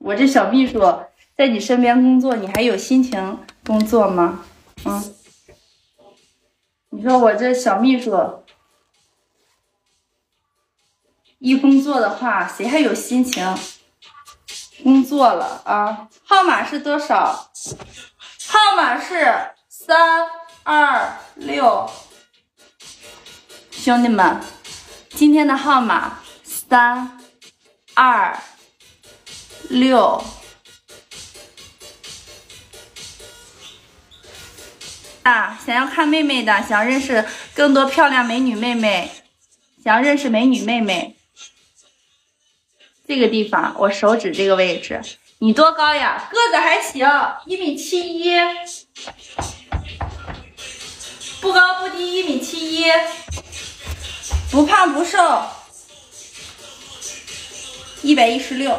我这小秘书在你身边工作，你还有心情工作吗？嗯，你说我这小秘书一工作的话，谁还有心情工作了啊？号码是多少？号码是三二六。兄弟们，今天的号码三二。六啊！想要看妹妹的，想认识更多漂亮美女妹妹，想要认识美女妹妹，这个地方我手指这个位置。你多高呀？个子还行，一米七一，不高不低，一米七一，不胖不瘦，一百一十六。